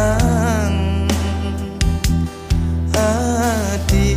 datang Adi